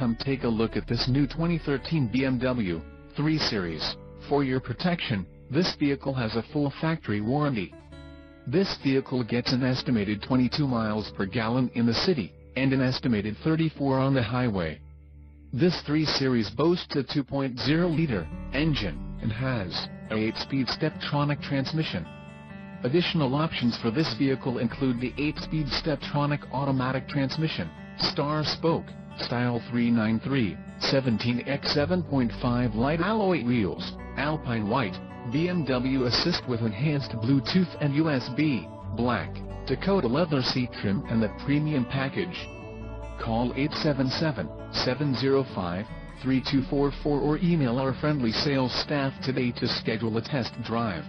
Come take a look at this new 2013 BMW 3 Series. For your protection, this vehicle has a full factory warranty. This vehicle gets an estimated 22 miles per gallon in the city, and an estimated 34 on the highway. This 3 Series boasts a 2.0-liter engine, and has a 8-speed Steptronic transmission. Additional options for this vehicle include the 8-speed Steptronic automatic transmission, Star Spoke, Style 393, 17x 7.5 light alloy wheels, Alpine White, BMW Assist with enhanced Bluetooth and USB, Black, Dakota leather seat trim and the premium package. Call 877-705-3244 or email our friendly sales staff today to schedule a test drive.